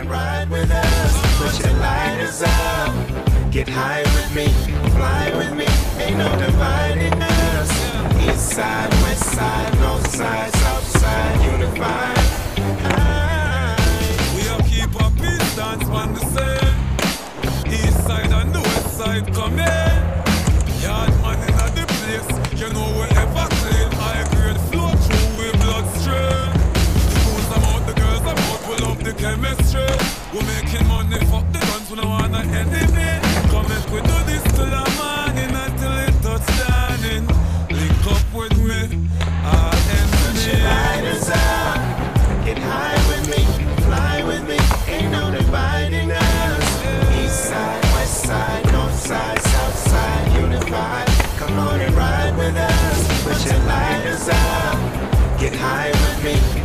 and ride with us. Put your lighters up. Get high with me, fly with me. Ain't no dividing us. East side, west side, north side, south side, unified. We'll keep a peace dance on the same. East side and the west side come in. Yard man in the place, you know wherever We're making money, fuck the guns, we don't want an enemy. Come make we do this till the morning until it touch standing. Link up with me, our Put your enemy. lighters up. Get high with me, fly with me. Ain't no dividing us. East side, west side, north side, south side, unified. Come on and ride with us. Put your lighters up. Get high with me,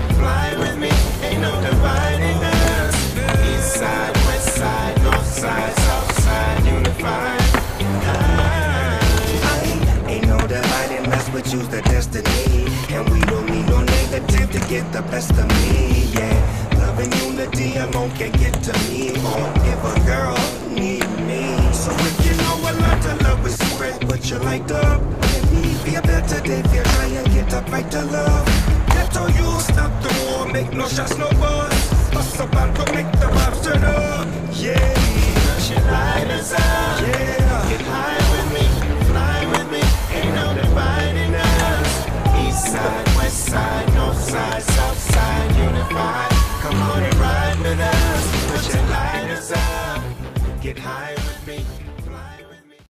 choose the destiny. And we don't need no negative to get the best of me, yeah. Love and unity alone can get to me. Or if a girl need me. So if you know a lot of love we spread, put your light up. Let me be a better day if you try and get up right to love. Get all you stop the war, make no shots, no buzz. Come on and ride with us. Put your lighters up. Get higher.